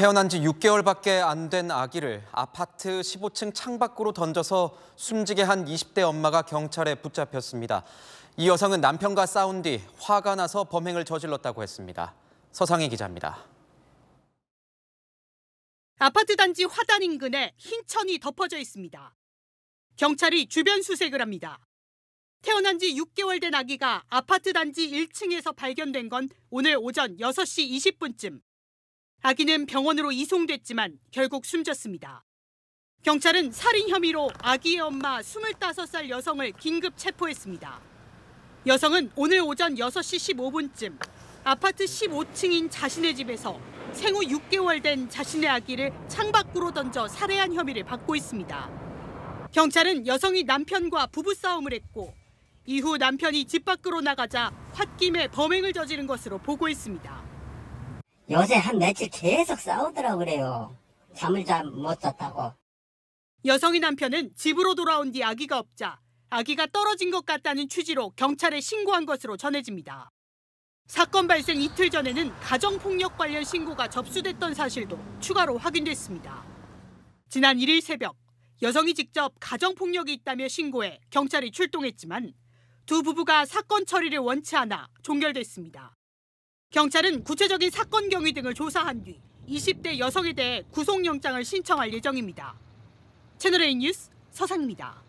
태어난 지 6개월밖에 안 된 아기를 아파트 15층 창밖으로 던져서 숨지게 한 20대 엄마가 경찰에 붙잡혔습니다. 이 여성은 남편과 싸운 뒤 화가 나서 범행을 저질렀다고 했습니다. 서상희 기자입니다. 아파트 단지 화단 인근에 흰 천이 덮어져 있습니다. 경찰이 주변 수색을 합니다. 태어난 지 6개월 된 아기가 아파트 단지 1층에서 발견된 건 오늘 오전 6시 20분쯤. 아기는 병원으로 이송됐지만 결국 숨졌습니다. 경찰은 살인 혐의로 아기의 엄마 25살 여성을 긴급 체포했습니다. 여성은 오늘 오전 6시 15분쯤 아파트 15층인 자신의 집에서 생후 6개월 된 자신의 아기를 창밖으로 던져 살해한 혐의를 받고 있습니다. 경찰은 여성이 남편과 부부싸움을 했고 이후 남편이 집 밖으로 나가자 홧김에 범행을 저지른 것으로 보고 있습니다. 요새 한 며칠 계속 싸우더라고 그래요. 잠을 잘 못 잤다고. 여성의 남편은 집으로 돌아온 뒤 아기가 없자 아기가 떨어진 것 같다는 취지로 경찰에 신고한 것으로 전해집니다. 사건 발생 이틀 전에는 가정폭력 관련 신고가 접수됐던 사실도 추가로 확인됐습니다. 지난 1일 새벽 여성이 직접 가정폭력이 있다며 신고해 경찰이 출동했지만 두 부부가 사건 처리를 원치 않아 종결됐습니다. 경찰은 구체적인 사건 경위 등을 조사한 뒤 20대 여성에 대해 구속영장을 신청할 예정입니다. 채널A 뉴스 서상입니다.